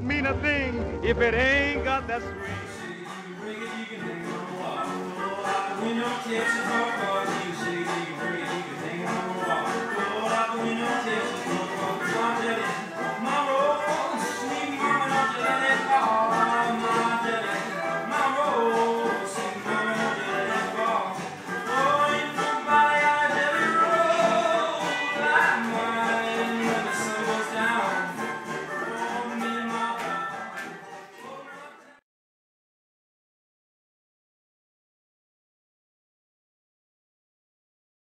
mean a thing if it ain't got that swing.